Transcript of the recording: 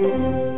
Música